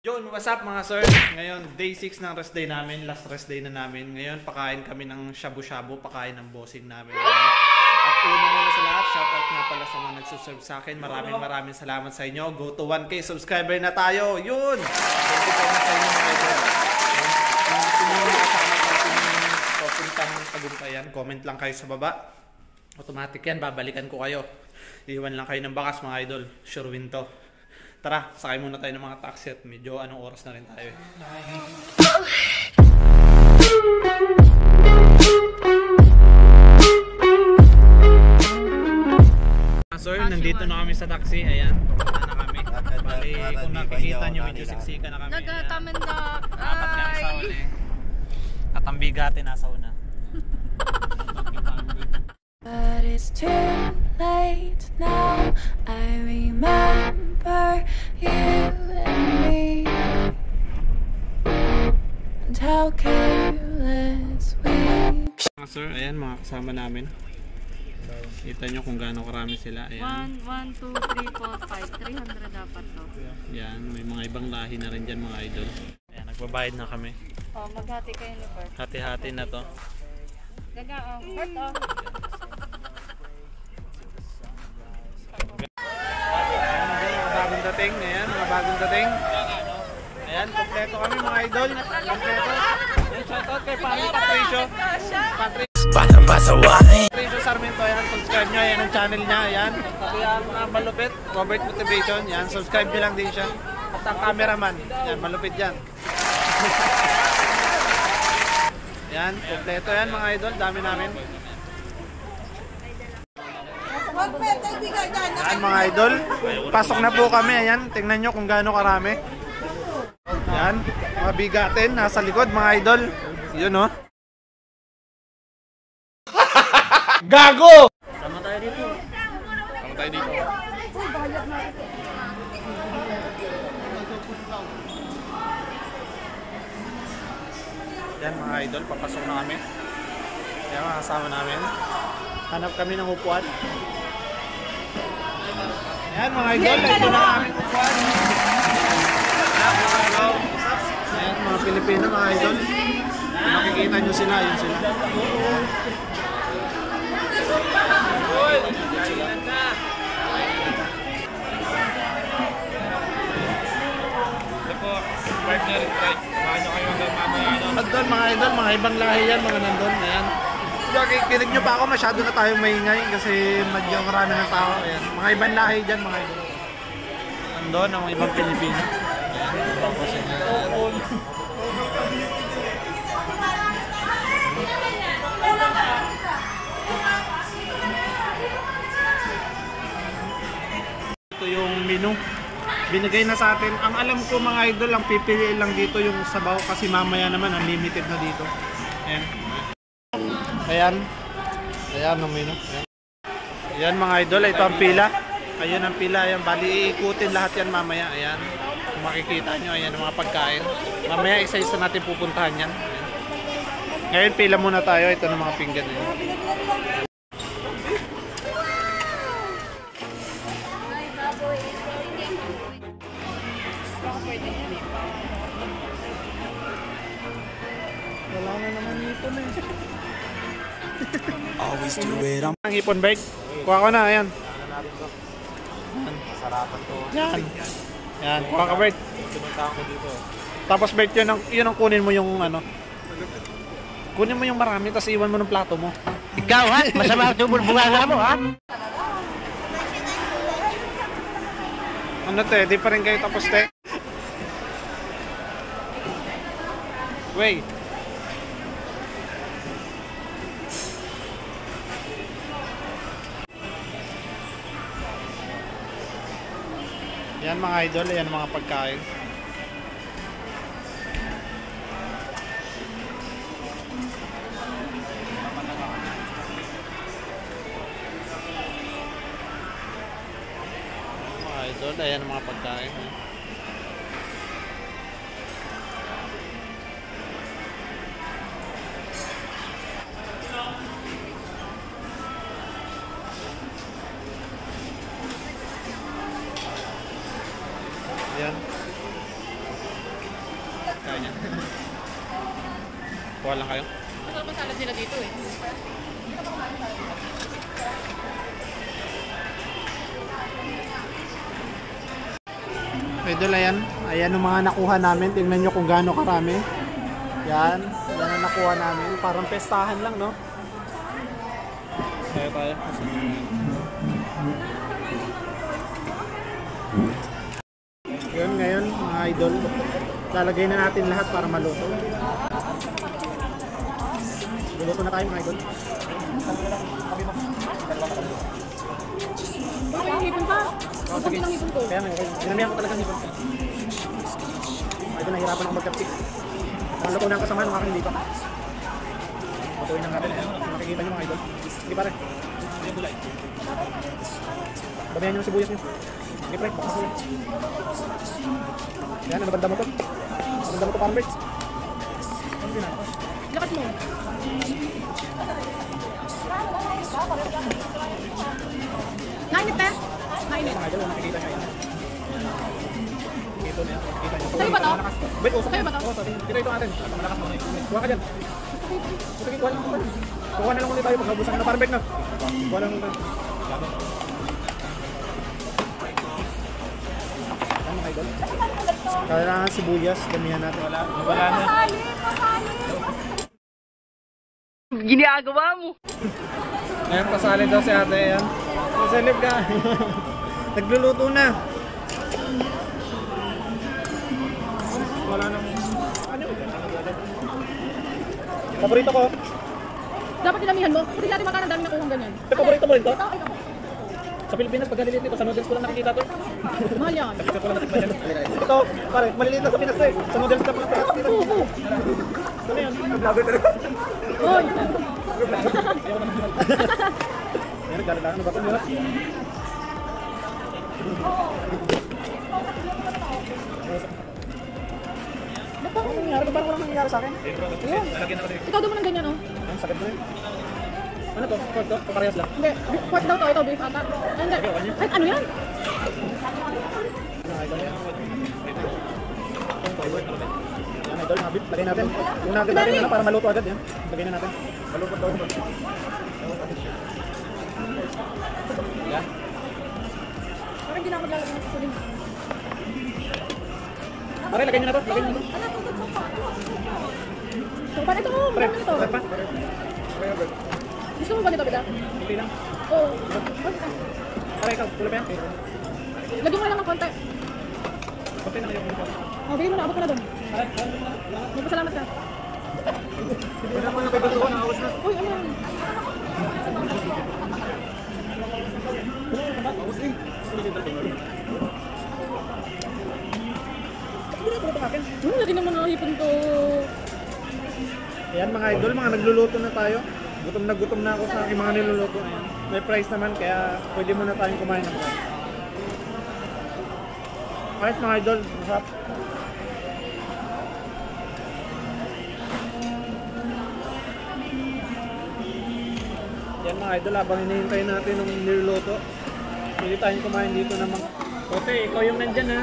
Yun, what's up mga sir? Ngayon, day 6 ng rest day namin, last rest day na namin. Ngayon, pakain kami ng shabu-shabu, pakain ng bossing namin. At una muna sa lahat, shoutout nga pala sa mga nagsuserve sa akin. Maraming maraming salamat sa inyo. Go to 1k subscriber na tayo. Yun! Thank you so much sa inyo mga idol. Papuntang tagumpayan, comment lang kayo sa baba. Automatic yan, babalikan ko kayo. Iwan lang kayo ng bakas mga idol. Sure win to. Tara, sakay muna tayo ng mga taxi at medyo anong oras na rin tayo. eh. Ah, Sir, nandito na kami sa taxi. Ayan, pupunta na kami. Bali, kung nakikita nyo, medyo siksika na kami. Ayan. Nagatamandak. Apat kami sa Ay. uli. At ang bigate nasa una. But it's too late now. I remember you and me, and how careless we. Mga sir, ayan mga kasama namin. Kita nyo kung gaano karami sila. Ayan. 1, 1, 2, 3, 4, 5. 300 dapat to. Yan, may mga ibang lahi na rin dyan mga idol. Ayan, nagbabayad na kami. Oh, maghati kayo ni Bert. Hati-hati na to. Gaga, oh. Bert, oh. Dating. Ayan, mga bagong dating. Ayan, kompleto kami mga idol. Kompleto. Ayan, shoutout kay Pari Patricio. Patricio. Patricio Sarmiento, ayan, subscribe nyo. Ayan ang channel niya, ayan. Pati ang mga malupit, Robert Motivation, ayan, subscribe nyo lang din siya. At ang cameraman, ayan, malupit yan. Ayan, kompleto yan mga idol, dami namin. Ayan mga idol, pasok na po kami. Ayan, tingnan nyo kung gaano karami. Ayan, mga bigatin nasa likod mga idol. Yun oh. Gago! Sama tayo dito. Sama tayo dito. Yan mga idol, papasok na kami. Yan mga kasama namin. Hanap kami ng upuan. Yan mga idol, ito na ang aming upuan. Yan mga Pilipino mga idol. Kung makikita nyo sila, yun sila. Nandun mga idol, mga ibang lahi yan, mga nandun. Ayan. Yung kinig nyo pa ako, masyado na tayong maingay kasi medyo marami ng tao. Ayan. Mga ibang lahi dyan, mga idol. Nandun, ang mga ibang Pilipino. Ayan. Tapos, ayan. Ito yung menu. Binigay na sa atin. Ang alam ko mga idol, ang pipiliin lang dito yung sabaw kasi mamaya naman unlimited na dito. Ayan. Ayan. Ayan menu. Ayan. Ayan mga idol, ito ang pila. Ayan ang pila. Ayan, bali iikutin lahat yan mamaya. Ayan. Kung makikita nyo, ayan mga pagkain. Mamaya isa-isa natin pupuntahan yan. Ayan. Ngayon pila muna tayo. Ito ng mga pinggan. Ayan. Wala na naman ipon eh. Always do it on Ang ipon bike. Kuha ko na, ayan. sarapan to. Yan. Yan, kuha ka Bert. Pinuntahan ko dito. Tapos Bert, yun ang, yun ang kunin mo yung ano. Kunin mo yung marami, tapos iwan mo ng plato mo. Ikaw ha? Masama ang tubol bunganga mo ha? Ano te, di pa rin kayo tapos te. Wait. Yan mga idol, yan mga pagkain. Mga idol, ayan mga pagkain. Yan. Kuha lang kayo. Masarap ang salad nila dito eh. Idol, ayan. Ayan ang mga nakuha namin. Tingnan nyo kung gaano karami. Yan. Yan ang nakuha namin. Parang pestahan lang, no? Tayo tayo. Yun, ngayon, mga idol. Lalagay na natin lahat para maluto. Luluto na tayo, mga idol. Bakit yung hipon pa? Ang ng hipon ko. Kaya nga, dinamihan ko talaga nito. Ito nahirapan ako mag-capsik. Ang luto na ang kasama ng aking dito. Matuloy lang natin. Makikita nyo mga idol. Sige pare. Babayan nyo ang sibuyas nyo. Sige pre, baka sila. Yan, ano banda mo to? Ano banda mo to? Ano ginagawa? Lakas mo. Nainit na? Nainit. Mga idol, nakikita. Ito na nyo. Sa'yo ba to? Wait, usap Sa'yo ba to? Oo, sorry. Ito ito atin. Malakas mo. Kuha ka dyan. Sige, kuha lang. Kuha na lang ulit tayo pag naubusan ka na. Parang break na. Kuha lang ulit? Kailangan sibuyas, damihan natin. Wala, wala na. Ginagawa mo. Ayan, pasali daw si ate. Ayan. Masalib ka. Nagluluto na. Wala nang... Ano? Paborito ko. Dapat dinamihan mo. Kasi dati makanan dami nakuha ganyan. Eh, paborito mo rin to? Sa Pilipinas, pag nalilit nito, sa noodles ko lang nakikita to. Mahal yan. Sa pizza ko lang nakikita yan. Ito, pare, maliliit na sa Pinas to eh. Sa noodles ka pa lang nakikita. Oo, Ano yan? Vlogger talaga. Hoy. Ayan, nagdala Ano ba ito? Ba't ba nangyari? Ba't parang walang nangyari sa akin? Ayun. Ikaw daw mo ng ganyan oh. Ang sakit mo yun. Ano to? Pork to? Paparehas lang. Hindi. Pork daw to. Ito beef ata. Hindi. Ay, ano yan? Ano, idol yan? Yan, idol, beef. Lagay natin. Yung nugget natin, ano, para maluto agad yan. Lagay na natin. Malupot daw. Yan. Parang hindi na ako lalagyan ng susulim. Pare, lagay nyo na to. Lagay nyo na to. So, paano ito? Pre, Marami nito. pre pa. Gusto mo ba nito, Bida? Hindi lang. Oo. Pare, ikaw, tulad pa yan. Lagyan mo na lang ng konti. Konti na kayo. Oh, bigyan mo na. Abot ka na doon. Magpasalamat ka. Wala ko na kayo dito, nakawas na. Uy, ano? Hmm, ko. Ayan mga idol, mga nagluluto na tayo. Gutom na gutom na ako sa aking mga niluluto. May price naman, kaya pwede muna tayong kumain ng price. Kahit mga idol, masarap. Yan mga idol, habang hinihintay natin ng niluluto, pwede tayong kumain dito ng mga... Kote, ikaw yung nandyan ha.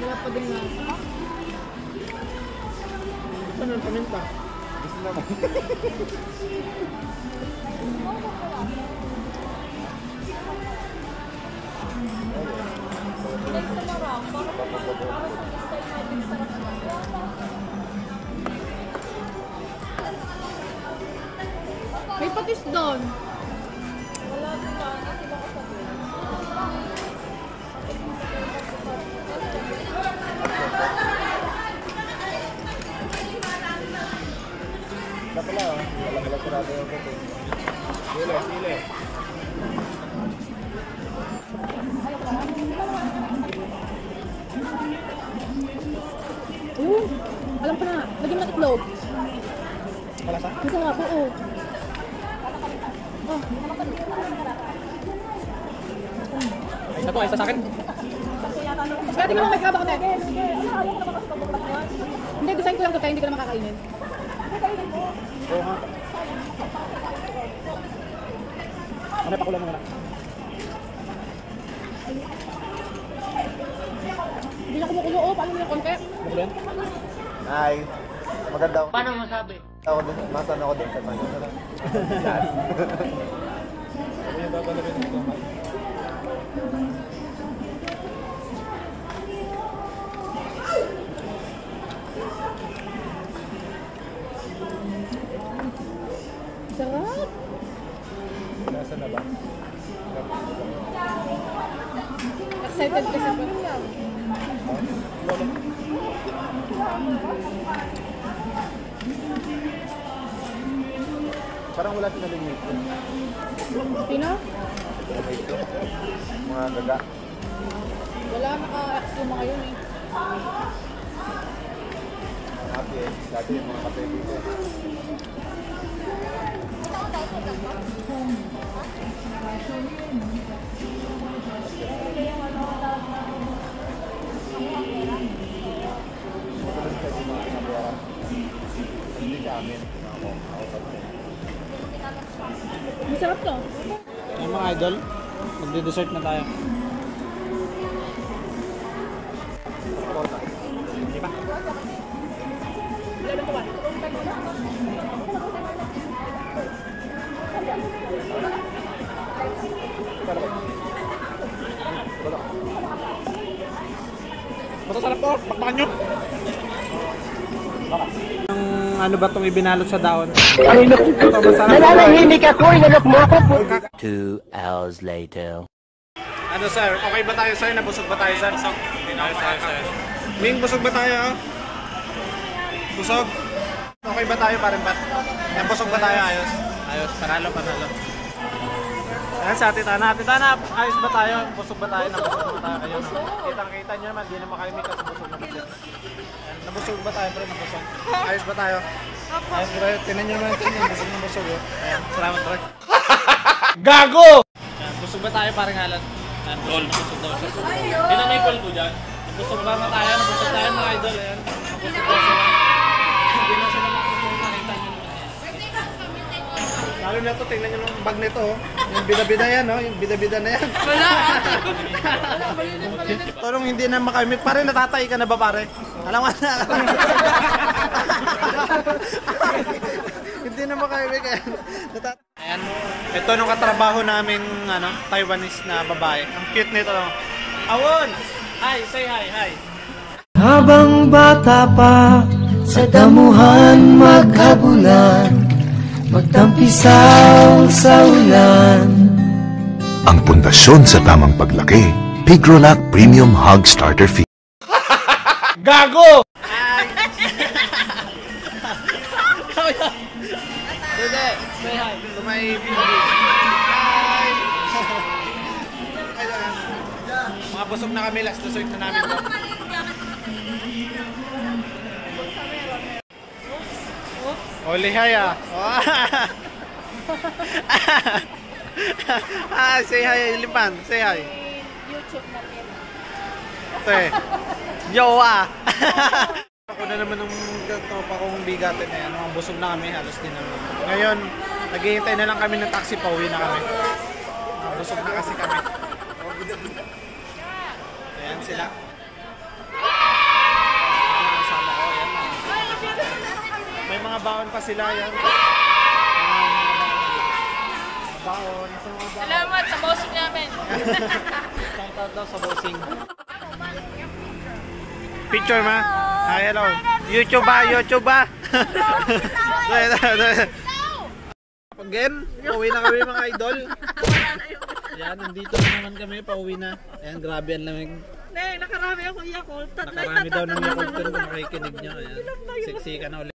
Wala pa din na. Saan ang paminta? May patis doon. Wala pala, oh. Wala pala sarado yung. Sile, sile. Oo. Alam ko na. Lagyan mo ng itlog. Malasa? Po, oo. Oh, Ay, isa to, ay isa sa akin. pwede mo lang may kaba ko na. Hindi, design ko lang to kaya hindi ko na makakainin. Oo nga. Ano, pakulan mo na. Hindi na kumukulo. Oh, paano mo yung konti? Pakulan? Ay, maganda ako. Paano masabi? Ako dun, masan ako dun sa kanya. Sarap. Nasa na ba? Excited kasi pa. Parang wala sinaling mito. Sino? Mga gaga. Wala naka-ex yung mga yun eh. Happy eh. Dati yung mga kape dito. Hindi sa amin. Sa Masarap to. Yung mga idol, magde-dessert na tayo. Di ba? Masasarap to, bakbakan nyo. Ano ba itong ibinalot sa daon? Ito, masarap. Nananahimik ako, inalok mo ako po. Two hours later. Ano sir, okay ba tayo sir? Nabusog ba tayo sir? Busog. Ayos, ayos, ayos. Ming, busog ba tayo? Busog? Okay ba tayo parin pat? Nabusog ba tayo? Ayos. Ayos, panalo, panalo. Ayan sa atin, Tana. Atin, Tana, ayos ba tayo? Busog ba tayo? Nabusog ba tayo? Ayun? Kitang-kita nyo naman, di naman kayo may kasi busog na busog. Ayan, Nabusog ba tayo, pre? Nabusog. Ayos ba tayo? Ayos ba tayo? Tinan nyo naman, tinan nyo. Busog na busog, oh. Ayan, salamat, pre. Gago! Busog ba tayo, parang halat? Ayan, busog na busog daw siya. Yan ang naipol ko dyan. Busog ba na tayo? Busog tayo, mga idol. Ayan, busog daw sila. Lalo na to, tingnan nyo yung bag nito. oh. Yung bida-bida yan, oh. yung bida-bida na yan. Wala! Torong hindi na makamit. Pare, natatay ka na ba, pare? Alam mo na. hindi na makamit ka. Natat Ayan. Ito nung katrabaho namin ano, Taiwanese na babae. Ang cute nito. Awon! Hi, say hi, hi. Habang bata pa, sa damuhan maghabulan, magtampisaw sa ulan. Ang pundasyon sa tamang paglaki. Pigrolac Premium Hog Starter Feed. Gago! Mga busog na kami, last dessert na namin Oli hi ah. ah, say hi, Lipan. Say hi. YouTube natin. Eh. Jowa! Ako na naman ng tropa kong bigatin na yan. Mga busog na kami, halos din naman. Ngayon, naghihintay na lang kami ng taxi, pauwi na kami. Mga busog na kasi kami. Ayan sila. Mga kasama ko, ayan. mga busog. May mga baon pa sila, yan. Baon. Baon. Salamat sa bossing namin. Shoutout daw sa bossing. Picture ma? Hi, hello. YouTube ba? YouTube ba? Again, pauwi na kami mga idol. Yan, nandito na naman kami, pauwi na. Ayan, grabe ang lamig. Ne, nakarami ako Yakult. Nakarami daw ng Yakult kung makikinig nyo. Ayan, siksika na ulit.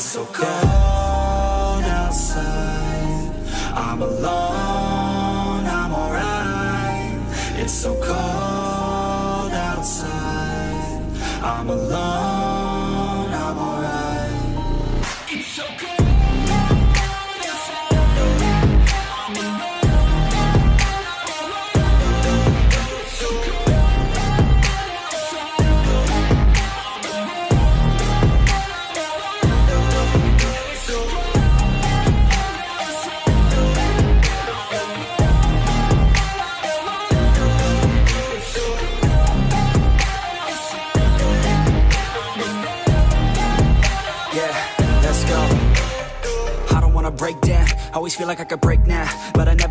So cold Always feel like I could break now, but I never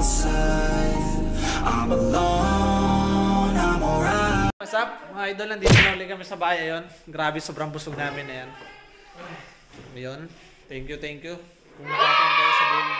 outside. I'm alone, I'm alright. What's up? Mga idol, nandito na ulit kami sa bahay ayun. Grabe, sobrang busog namin na yan. Ayun. Thank you, thank you. Kung makakain kayo sa buong